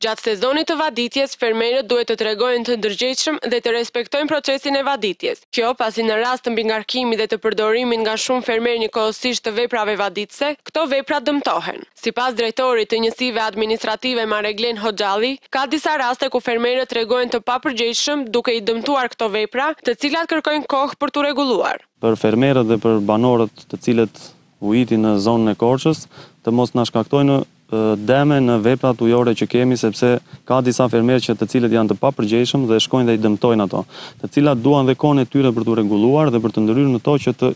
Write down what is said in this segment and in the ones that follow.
Gjatë sezonit të vaditjes, fermerët duhet të tregohen të ndërgjegjshëm dhe të respektojnë procesin e vaditjes. Kjo, pasi në rast të mbingarkimit dhe të përdorimit nga shumë fermerë njëkohësisht të veprave vaditëse, këto vepra dëmtohen. Sipas drejtorit të Njësive Administrative Mareglen Hoxhalli, ka disa raste ku fermerët tregohen të papërgjegjshëm duke i dëmtuar këto vepra, të cilat kërkojnë kohë për t'u rregulluar. Për fermerët dhe për banorët të cilët ujitin në zonën e Korçës të mos na shkaktojnë dëme në veprat ujore që kemi sepse ka disa fermerë që të cilët janë të papërgjegjshëm dhe shkojnë dhe i dëmtojnë ato, të cilat duan dhe kohën e tyre për t'u rregulluar dhe për të ndërhyrë në to që të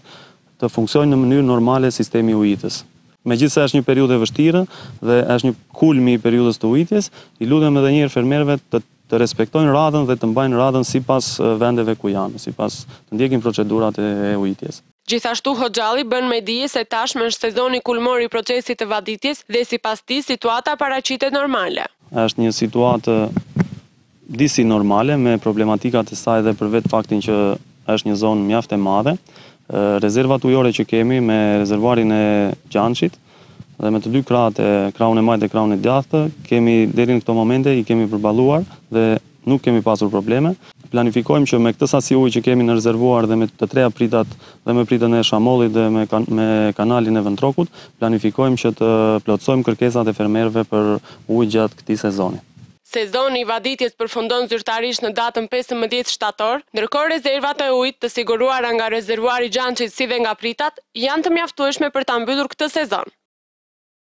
të funksojnë në mënyrë normale sistemi i ujitjes. Megjithëse është një periudhë e vështirë dhe është një kulmi i periudhës të ujitjes, i lutem edhe një herë fermerëve të të respektojnë radhën dhe të mbajnë radhën sipas vendeve ku janë, sipas të ndjekin procedurat e ujitjes. Gjithashtu Hoxhalli bën me dije se tashmë është sezoni kulmor i procesit të vaditjes dhe sipas tij situata paraqitet normale. Është një situatë disi normale me problematikat e saj dhe për vetë faktin që është një zonë mjaft e madhe. Rezervat ujore që kemi me rezervuarin e Gjançit Dhe me të dy krahët e krahun e majtë dhe krahun e djathtë kemi deri në këto momente i kemi përballuar dhe nuk kemi pasur probleme. Planifikojmë që me këtë sasi ujë që kemi në rezervuar dhe me të treja pritat dhe me pritën e Shamollit dhe me me kanalin e Ventrokut planifikojmë që të plotësojmë kërkesat e fermerëve për ujë gjatë këtij sezoni. Sezoni i vaditjes përfundon zyrtarisht në datën pesëmbëdhjetë shtator, ndërkohë rezervat e ujit të siguruara nga rezervuari i Gjançit si dhe nga pritat janë të mjaftueshme për ta mbyllur këtë sezon.